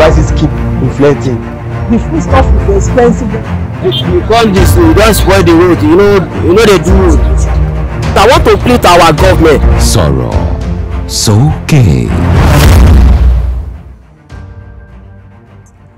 prices keep inflating the food stuff is expensive. you come this way you don spoil the road you know you know they do road i want to plead our government. Sorrow. So sókè.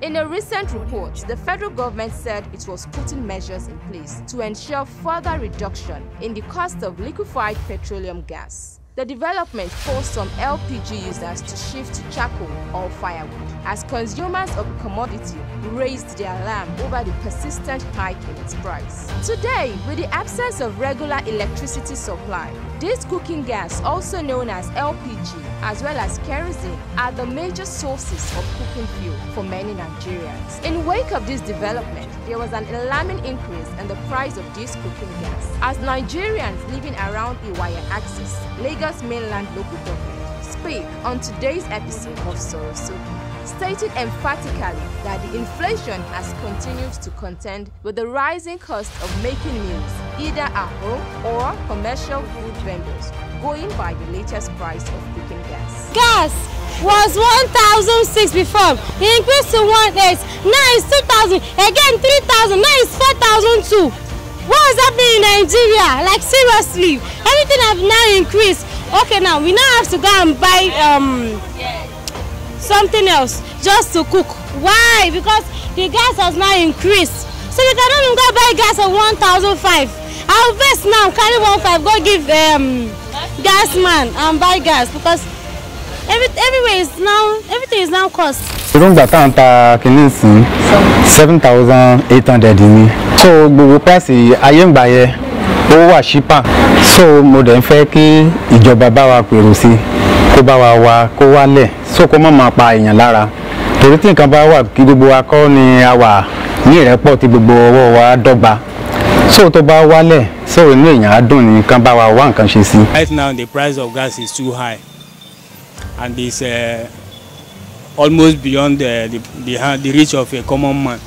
In a recent report, the federal government said it was putting measures in place to ensure further reduction in the cost of liquefied petroleum gas. The development forced some LPG users to shift to charcoal or firewood as consumers of the commodity raised their alarm over the persistent hike in its price. Today, with the absence of regular electricity supply, this cooking gas, also known as LPG, as well as kerosene, are the major sources of cooking fuel for many Nigerians. In wake of this development, there was an alarming increase in the price of this cooking gas. As Nigerians living around Iwaya axis, Lagos mainland local government, speak on today's episode of Sorosoke, stating emphatically that the inflation has continued to contend with the rising cost of making meals, either at home or commercial food vendors, going by the latest price of cooking gas. gas was one thousand six before e increase to one eight now it's two thousand again three thousand now it's four thousand two. What is happening in nigeria? Like seriously everything have now increased okay now we now have to go and buy um, something else just to cook. Why? Because the gas has now increased. So we can no longer buy gas of one thousand five. Our vex now carry one five go give um, gas man and buy gas because every everywhere is now everything is now cost. èròǹgbà tá à ń ta kìíní sí? seven thousand eight hundred ni. So gbogbo price ayé ń gbà yẹ ó wà ṣípà so mo dẹ̀ ń fẹ́ kí ìjọba bá wa pèrò sí kó bá wa wá kó wálẹ̀ so kó má máa pa èèyàn lára torí tí nǹkan bá wà kí gbogbo wa kọ́ ni a wà ní ìrẹ́pọ̀ tí gbogbo ọwọ́ wa dọ́gba so tó bá wálẹ̀ so inú èèyàn á dùn ní nǹkan bá wa wá nǹkan ṣe sí. Right now, the price of gas is too high, and it's uh, almost beyond the, the, the, hand- the reach of a common man.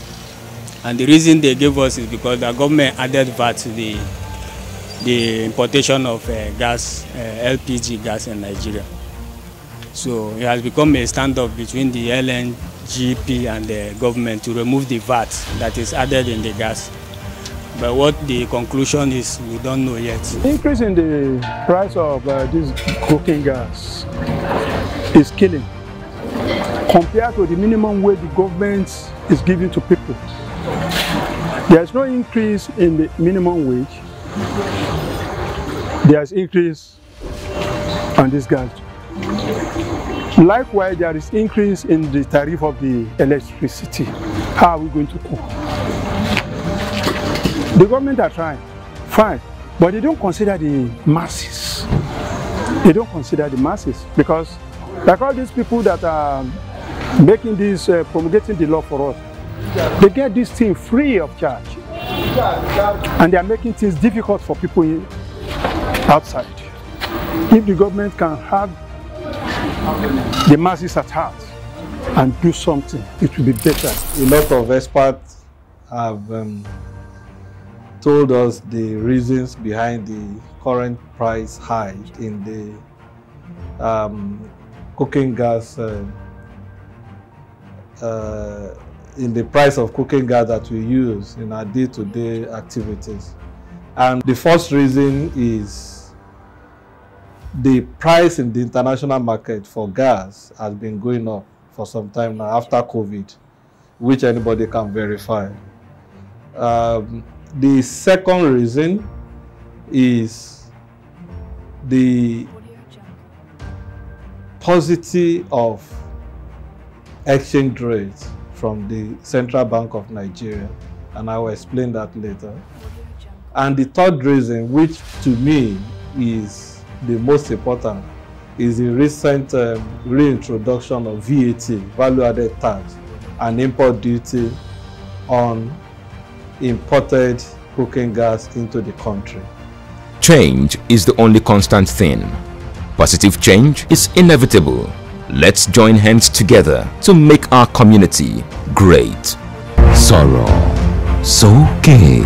And the reason they gave us is because the government added VAT to the, the importation of uh, gas, uh, LPG gas in Nigeria. So it has become a standoff between the LNGP and the government to remove the VAT that is added in the gas. But what the conclusion is, we don't know yet. Increase in the price of uh, this cooking gas is killing compared to the minimum wage the government is giving to people. There is no increase in the minimum wage. There is increase on this gas. Likewise, there is increase in the tariff of the electricity. How are we going to cope? The government are trying, fine, but they don't consider the masses. They don't consider the masses because, like all these people that are making this, uh, promulgating the law for us, they get this thing free of charge, and they are making things difficult for people outside. If the government can have the masses at heart and do something, it will be better. a lot of experts have um, told us the reasons behind the current price hike in the um, cooking gas, uh, uh, in the price of cooking gas that we use in our day-to-day activities. And the first reason is the price in the international market for gas has been going up for some time now after COVID, which anybody can verify. Um, the second reason is the paucity of exchange rates from the Central Bank of Nigeria, and I will explain that later. And the third reason, which to me is the most important, is the recent um, reintroduction of VAT, value-added tax, and import duty on imported cooking gas into the country. Change is the only constant thing. Positive change is inevitable. Let's join hands together to make our community great. Sorrow. Sókè.